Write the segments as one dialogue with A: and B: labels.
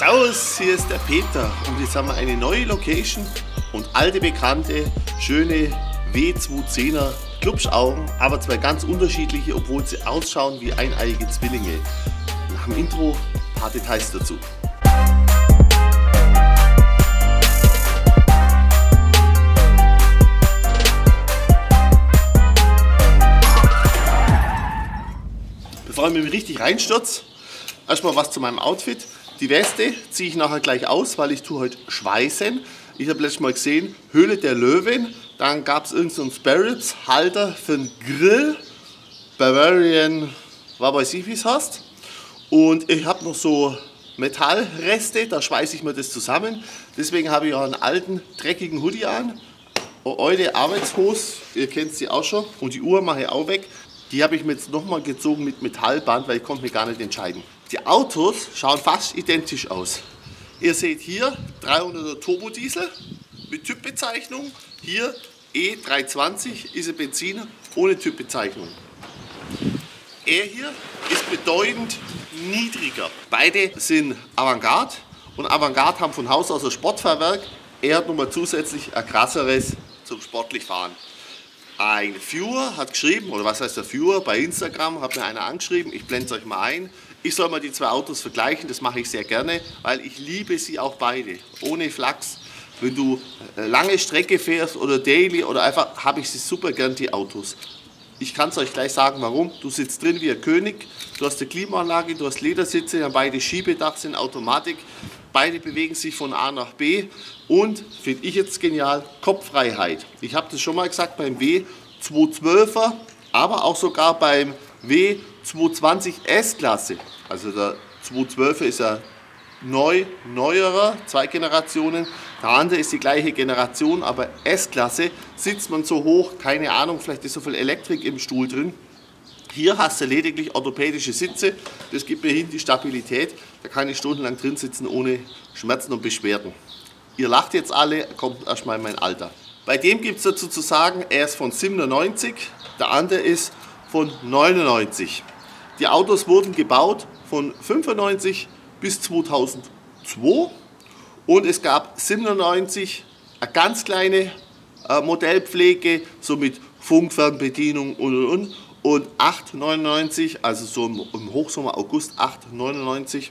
A: Servus, hier ist der Peter und jetzt haben wir eine neue Location und alte bekannte, schöne W210er Klubschaugen, aber zwei ganz unterschiedliche, obwohl sie ausschauen wie eineiige Zwillinge. Nach dem Intro ein paar Details dazu. Bevor ich mich richtig reinstürze, erstmal was zu meinem Outfit. Die Weste ziehe ich nachher gleich aus, weil ich tue heute schweißen. Ich habe letztes Mal gesehen, Höhle der Löwen. Dann gab es irgendeinen so Spirits Halter für den Grill. Bavarian, was weiß ich, wie es heißt. Und ich habe noch so Metallreste, da schweiße ich mir das zusammen. Deswegen habe ich auch einen alten, dreckigen Hoodie an. Eure Arbeitshose, ihr kennt sie auch schon. Und die Uhr mache ich auch weg. Die habe ich mir jetzt nochmal gezogen mit Metallband, weil ich konnte mich gar nicht entscheiden. Die Autos schauen fast identisch aus. Ihr seht hier 300er Turbodiesel mit Typbezeichnung. Hier E320 ist ein Benziner ohne Typbezeichnung. Er hier ist bedeutend niedriger. Beide sind Avantgarde und Avantgarde haben von Haus aus ein Sportfahrwerk. Er hat nochmal zusätzlich ein krasseres zum sportlich fahren. Ein Viewer hat geschrieben, oder was heißt der Viewer, bei Instagram hat mir einer angeschrieben, ich blende es euch mal ein. Ich soll mal die zwei Autos vergleichen, das mache ich sehr gerne, weil ich liebe sie auch beide. Ohne Flachs. Wenn du äh, lange Strecke fährst oder Daily oder einfach, habe ich sie super gern, die Autos. Ich kann es euch gleich sagen, warum. Du sitzt drin wie ein König, du hast eine Klimaanlage, du hast Ledersitze, beide Schiebedach sind Automatik. Beide bewegen sich von A nach B und, finde ich jetzt genial, Kopffreiheit. Ich habe das schon mal gesagt beim W212er, aber auch sogar beim W220 S-Klasse. Also der 212er ist ja neu, neuerer, zwei Generationen. Der andere ist die gleiche Generation, aber S-Klasse sitzt man so hoch, keine Ahnung, vielleicht ist so viel Elektrik im Stuhl drin. Hier hast du lediglich orthopädische Sitze, das gibt mir hin die Stabilität. Da kann ich stundenlang drin sitzen ohne Schmerzen und Beschwerden. Ihr lacht jetzt alle, kommt erstmal in mein Alter. Bei dem gibt es dazu zu sagen, er ist von 97, der andere ist von 99. Die Autos wurden gebaut von 95 bis 2002 und es gab 97 eine ganz kleine äh, Modellpflege, so mit Funkfernbedienung und und und. Und 8,99, also so im Hochsommer, August 8,99,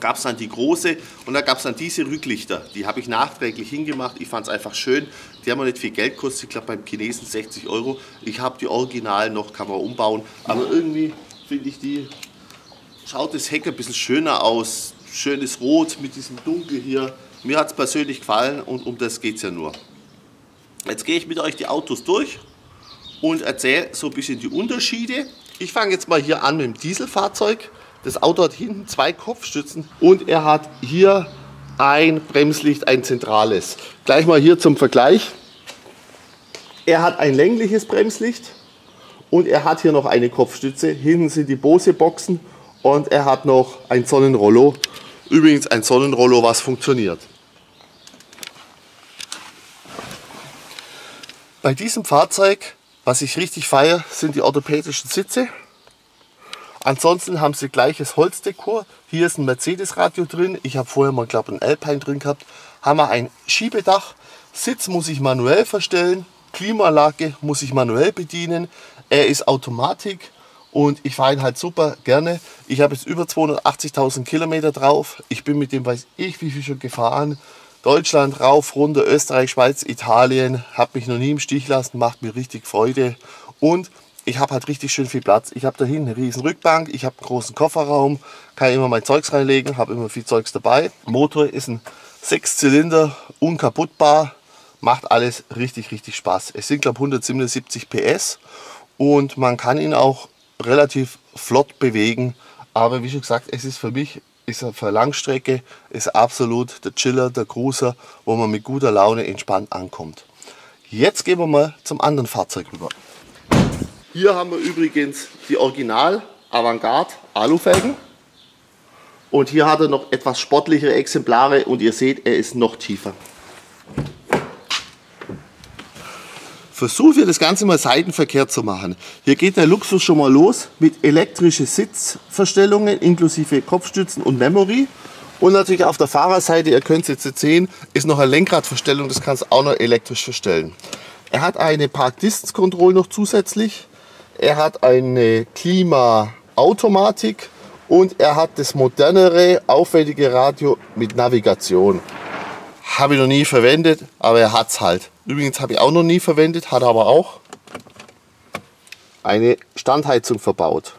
A: gab es dann die große und da gab es dann diese Rücklichter. Die habe ich nachträglich hingemacht. Ich fand es einfach schön. Die haben nicht viel Geld gekostet. Ich glaube beim Chinesen 60 Euro. Ich habe die Original noch, kann man umbauen. Aber irgendwie finde ich die, schaut das Heck ein bisschen schöner aus. Schönes Rot mit diesem Dunkel hier. Mir hat es persönlich gefallen und um das geht es ja nur. Jetzt gehe ich mit euch die Autos durch und erzähle so ein bisschen die Unterschiede. Ich fange jetzt mal hier an mit dem Dieselfahrzeug. Das Auto hat hinten zwei Kopfstützen und er hat hier ein Bremslicht, ein zentrales. Gleich mal hier zum Vergleich. Er hat ein längliches Bremslicht und er hat hier noch eine Kopfstütze. Hinten sind die Bose-Boxen und er hat noch ein Sonnenrollo. Übrigens ein Sonnenrollo, was funktioniert. Bei diesem Fahrzeug was ich richtig feiere, sind die orthopädischen Sitze. Ansonsten haben sie gleiches Holzdekor. Hier ist ein Mercedes-Radio drin. Ich habe vorher mal, glaube ein Alpine drin gehabt. Haben wir ein Schiebedach. Sitz muss ich manuell verstellen. Klimaanlage muss ich manuell bedienen. Er ist Automatik und ich fahre ihn halt super gerne. Ich habe jetzt über 280.000 Kilometer drauf. Ich bin mit dem, weiß ich, wie viel schon gefahren. Deutschland rauf, runter, Österreich, Schweiz, Italien. Habe mich noch nie im Stich lassen, macht mir richtig Freude. Und ich habe halt richtig schön viel Platz. Ich habe da hinten eine riesen Rückbank, ich habe einen großen Kofferraum, kann immer mein Zeugs reinlegen, habe immer viel Zeugs dabei. Motor ist ein Sechszylinder, unkaputtbar, macht alles richtig, richtig Spaß. Es sind glaube ich 177 PS und man kann ihn auch relativ flott bewegen. Aber wie schon gesagt, es ist für mich ist für Langstrecke, ist absolut der Chiller, der Cruiser, wo man mit guter Laune entspannt ankommt. Jetzt gehen wir mal zum anderen Fahrzeug rüber. Hier haben wir übrigens die Original Avantgarde Alufelgen. Und hier hat er noch etwas sportlichere Exemplare und ihr seht, er ist noch tiefer. Versuchen wir das Ganze mal seitenverkehrt zu machen. Hier geht der Luxus schon mal los mit elektrischen Sitzverstellungen inklusive Kopfstützen und Memory. Und natürlich auf der Fahrerseite, ihr könnt es jetzt sehen, ist noch eine Lenkradverstellung, das kannst du auch noch elektrisch verstellen. Er hat eine Park Distance Control noch zusätzlich. Er hat eine Klimaautomatik und er hat das modernere, aufwendige Radio mit Navigation. Habe ich noch nie verwendet, aber er hat es halt. Übrigens habe ich auch noch nie verwendet, hat aber auch eine Standheizung verbaut.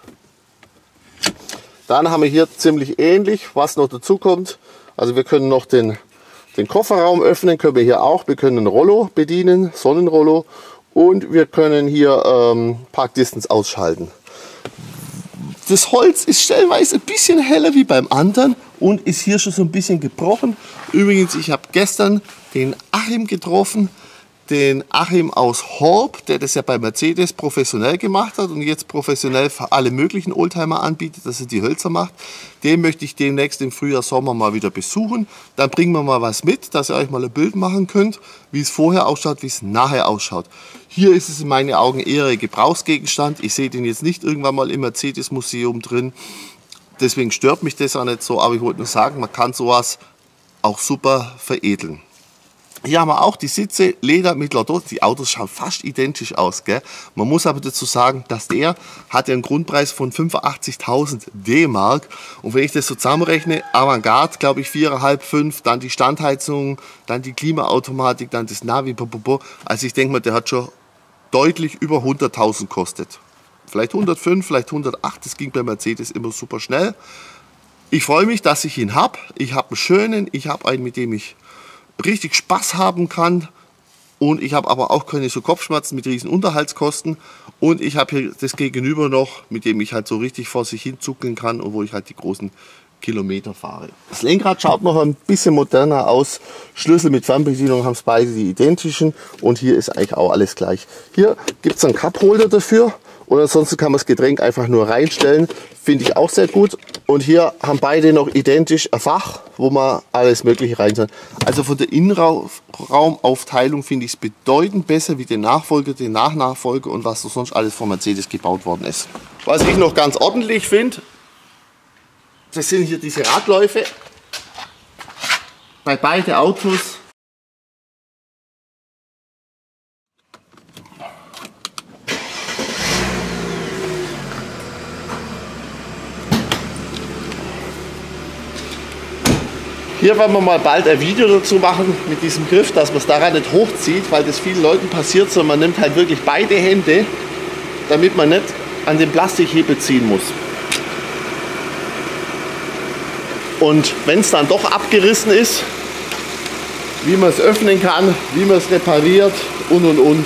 A: Dann haben wir hier ziemlich ähnlich, was noch dazu kommt. Also wir können noch den, den Kofferraum öffnen, können wir hier auch. Wir können Rollo bedienen, Sonnenrollo. Und wir können hier ähm, Park Distance ausschalten. Das Holz ist stellenweise ein bisschen heller wie beim anderen und ist hier schon so ein bisschen gebrochen. Übrigens, ich habe gestern den Achim getroffen den Achim aus Horb, der das ja bei Mercedes professionell gemacht hat und jetzt professionell für alle möglichen Oldtimer anbietet, dass er die Hölzer macht. Den möchte ich demnächst im Frühjahr, Sommer mal wieder besuchen. Dann bringen wir mal was mit, dass ihr euch mal ein Bild machen könnt, wie es vorher ausschaut, wie es nachher ausschaut. Hier ist es in meinen Augen eher Gebrauchsgegenstand. Ich sehe den jetzt nicht irgendwann mal im Mercedes-Museum drin. Deswegen stört mich das auch nicht so, aber ich wollte nur sagen, man kann sowas auch super veredeln. Hier haben wir auch die Sitze, Leder mit Lordot. Die Autos schauen fast identisch aus. Gell? Man muss aber dazu sagen, dass der hat einen Grundpreis von 85.000 D-Mark. Und wenn ich das so zusammenrechne, Avantgarde, glaube ich, 4,5, 5, dann die Standheizung, dann die Klimaautomatik, dann das Navi. Also ich denke mal, der hat schon deutlich über 100.000 kostet. Vielleicht 105, vielleicht 108, das ging bei Mercedes immer super schnell. Ich freue mich, dass ich ihn habe. Ich habe einen schönen, ich habe einen, mit dem ich richtig Spaß haben kann. Und ich habe aber auch keine so Kopfschmerzen mit riesen Unterhaltskosten. Und ich habe hier das Gegenüber noch, mit dem ich halt so richtig vor sich hin zuckeln kann und wo ich halt die großen Kilometer fahre. Das Lenkrad schaut noch ein bisschen moderner aus. Schlüssel mit Fernbedienung haben es beide die identischen. Und hier ist eigentlich auch alles gleich. Hier gibt es einen Cupholder dafür. Und ansonsten kann man das Getränk einfach nur reinstellen. Finde ich auch sehr gut. Und hier haben beide noch identisch ein Fach, wo man alles Mögliche rein kann. Also von der Innenraumaufteilung finde ich es bedeutend besser wie den Nachfolger, den Nachnachfolger und was sonst alles von Mercedes gebaut worden ist. Was ich noch ganz ordentlich finde, das sind hier diese Radläufe. Bei beiden Autos Hier werden wir mal bald ein Video dazu machen mit diesem Griff, dass man es daran nicht hochzieht, weil das vielen Leuten passiert, sondern man nimmt halt wirklich beide Hände, damit man nicht an den Plastikhebel ziehen muss. Und wenn es dann doch abgerissen ist, wie man es öffnen kann, wie man es repariert und und und.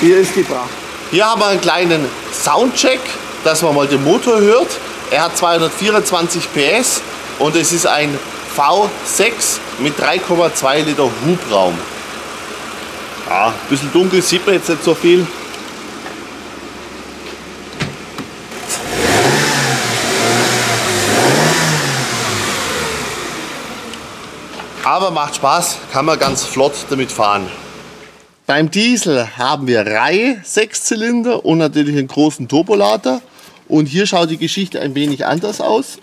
A: Hier ist die Pracht. Hier haben wir einen kleinen Soundcheck, dass man mal den Motor hört. Er hat 224 PS und es ist ein V6 mit 3,2 Liter Hubraum. Ja, ein bisschen dunkel sieht man jetzt nicht so viel. Aber macht Spaß, kann man ganz flott damit fahren. Beim Diesel haben wir Reihe 6 Zylinder und natürlich einen großen Turbolader. Und hier schaut die Geschichte ein wenig anders aus.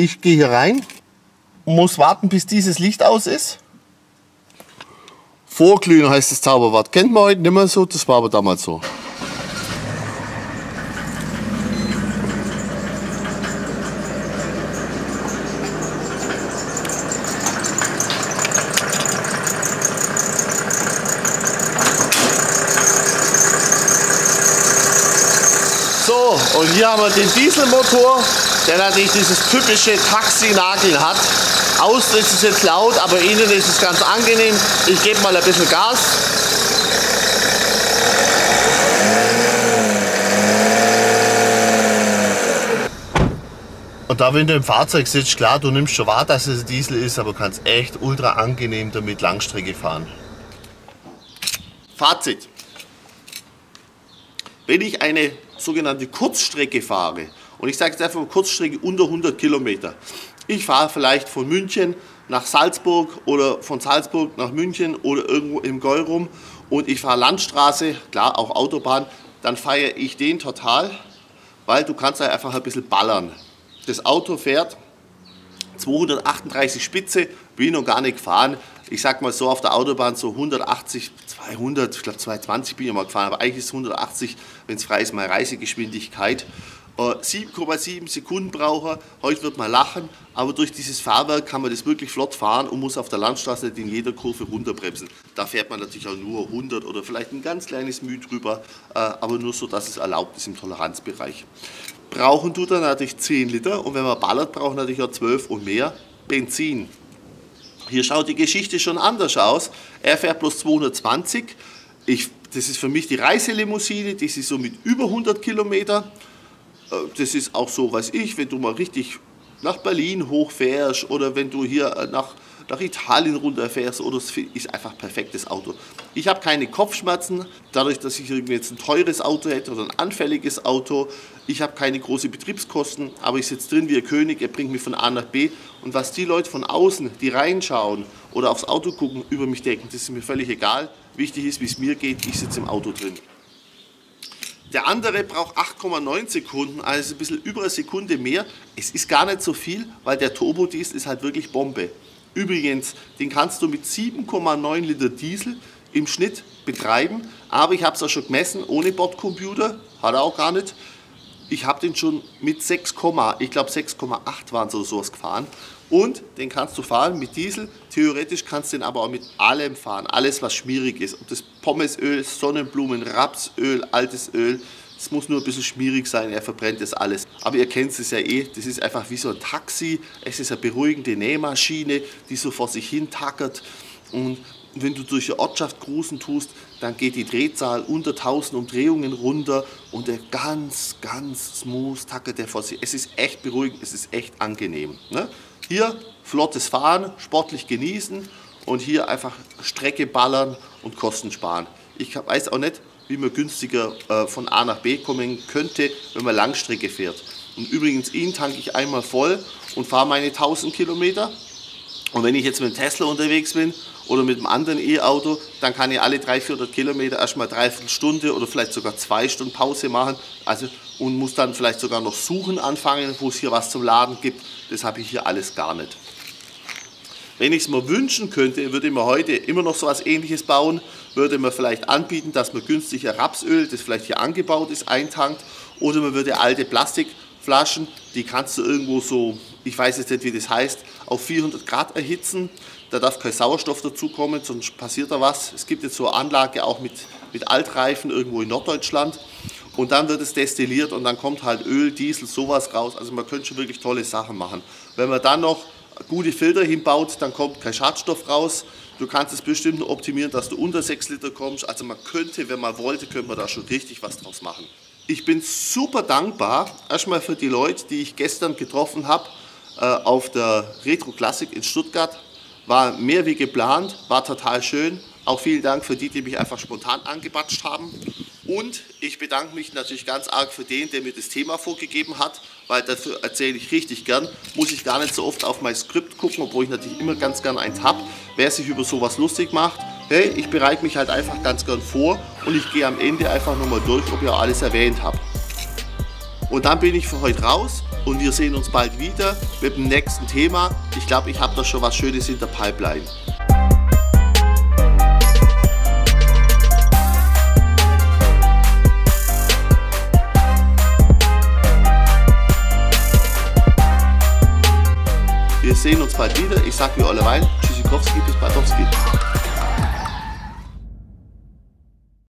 A: Ich gehe hier rein, muss warten, bis dieses Licht aus ist. Vorglühen heißt das Zauberwort. Kennt man heute nicht mehr so, das war aber damals so. So, und hier haben wir den Dieselmotor der natürlich dieses typische Taxi-Nageln hat. Außen ist es jetzt laut, aber innen ist es ganz angenehm. Ich gebe mal ein bisschen Gas. Und da, wenn du im Fahrzeug sitzt, klar, du nimmst schon wahr, dass es Diesel ist, aber kannst echt ultra angenehm damit Langstrecke fahren. Fazit. Wenn ich eine sogenannte Kurzstrecke fahre, und ich sage jetzt einfach Kurzstrecke unter 100 Kilometer. Ich fahre vielleicht von München nach Salzburg oder von Salzburg nach München oder irgendwo im Gäu rum und ich fahre Landstraße, klar auch Autobahn, dann feiere ich den total, weil du kannst einfach ein bisschen ballern. Das Auto fährt 238 Spitze, ich noch gar nicht gefahren. Ich sag mal so auf der Autobahn so 180, 200, ich glaube 220 bin ich mal gefahren, aber eigentlich ist 180, wenn es frei ist, meine Reisegeschwindigkeit. 7,7 äh, Sekunden brauche. Heute wird man lachen, aber durch dieses Fahrwerk kann man das wirklich flott fahren und muss auf der Landstraße nicht in jeder Kurve runterbremsen. Da fährt man natürlich auch nur 100 oder vielleicht ein ganz kleines Mühe drüber, äh, aber nur so, dass es erlaubt ist im Toleranzbereich. Brauchen tut er natürlich 10 Liter und wenn man ballert, braucht natürlich auch 12 und mehr Benzin. Hier schaut die Geschichte schon anders aus. Er fährt bloß 220. Ich, das ist für mich die Reiselimousine, die ist so mit über 100 Kilometer. Äh, das ist auch so, weiß ich, wenn du mal richtig nach Berlin hochfährst oder wenn du hier äh, nach, nach Italien runterfährst oder es ist einfach ein perfektes Auto. Ich habe keine Kopfschmerzen, dadurch, dass ich irgendwie jetzt ein teures Auto hätte oder ein anfälliges Auto. Ich habe keine großen Betriebskosten, aber ich sitze drin wie ein König, er bringt mich von A nach B. Und was die Leute von außen, die reinschauen oder aufs Auto gucken, über mich denken, das ist mir völlig egal. Wichtig ist, wie es mir geht, ich sitze im Auto drin. Der andere braucht 8,9 Sekunden, also ein bisschen über eine Sekunde mehr. Es ist gar nicht so viel, weil der Turbodiesel ist halt wirklich Bombe. Übrigens, den kannst du mit 7,9 Liter Diesel im Schnitt betreiben, aber ich habe es auch schon gemessen, ohne Bordcomputer, hat er auch gar nicht. Ich habe den schon mit 6, ich glaube 6,8 waren oder sowas gefahren und den kannst du fahren mit Diesel. Theoretisch kannst du den aber auch mit allem fahren. Alles, was schmierig ist. Ob das Pommesöl, Sonnenblumen, Rapsöl, altes Öl. Es muss nur ein bisschen schmierig sein. Er verbrennt das alles. Aber ihr kennt es ja eh. Das ist einfach wie so ein Taxi. Es ist eine beruhigende Nähmaschine, die so vor sich hin tackert. Und wenn du durch die Ortschaft cruisen tust, dann geht die Drehzahl unter 1000 Umdrehungen runter und der ganz, ganz smooth tackert der vor sich. Es ist echt beruhigend, es ist echt angenehm. Ne? Hier flottes Fahren, sportlich genießen und hier einfach Strecke ballern und Kosten sparen. Ich weiß auch nicht, wie man günstiger äh, von A nach B kommen könnte, wenn man Langstrecke fährt. Und übrigens, ihn tanke ich einmal voll und fahre meine 1000 Kilometer. Und wenn ich jetzt mit dem Tesla unterwegs bin oder mit einem anderen E-Auto, dann kann ich alle 300, 400 Kilometer erstmal dreiviertel Stunde oder vielleicht sogar zwei Stunden Pause machen. Also und muss dann vielleicht sogar noch suchen anfangen, wo es hier was zum Laden gibt. Das habe ich hier alles gar nicht. Wenn ich es mir wünschen könnte, würde man heute immer noch so etwas ähnliches bauen, würde man vielleicht anbieten, dass man günstiger Rapsöl, das vielleicht hier angebaut ist, eintankt oder man würde alte Plastikflaschen, die kannst du irgendwo so, ich weiß jetzt nicht wie das heißt, auf 400 Grad erhitzen. Da darf kein Sauerstoff dazukommen, sonst passiert da was. Es gibt jetzt so eine Anlage auch mit, mit Altreifen irgendwo in Norddeutschland und dann wird es destilliert und dann kommt halt Öl, Diesel, sowas raus. Also man könnte schon wirklich tolle Sachen machen. Wenn man dann noch gute Filter hinbaut, dann kommt kein Schadstoff raus. Du kannst es bestimmt optimieren, dass du unter 6 Liter kommst. Also man könnte, wenn man wollte, könnte man da schon richtig was draus machen. Ich bin super dankbar, erstmal für die Leute, die ich gestern getroffen habe äh, auf der Retro Classic in Stuttgart. War mehr wie geplant, war total schön. Auch vielen Dank für die, die mich einfach spontan angebatscht haben. Und ich bedanke mich natürlich ganz arg für den, der mir das Thema vorgegeben hat, weil dafür erzähle ich richtig gern. Muss ich gar nicht so oft auf mein Skript gucken, obwohl ich natürlich immer ganz gern eins habe. Wer sich über sowas lustig macht, hey, ich bereite mich halt einfach ganz gern vor und ich gehe am Ende einfach nochmal durch, ob ihr alles erwähnt habt. Und dann bin ich für heute raus und wir sehen uns bald wieder mit dem nächsten Thema. Ich glaube, ich habe da schon was Schönes in der Pipeline. Wir sehen uns bald wieder. Ich sage wie alleweil, Tschüssikowski, bis Badowski.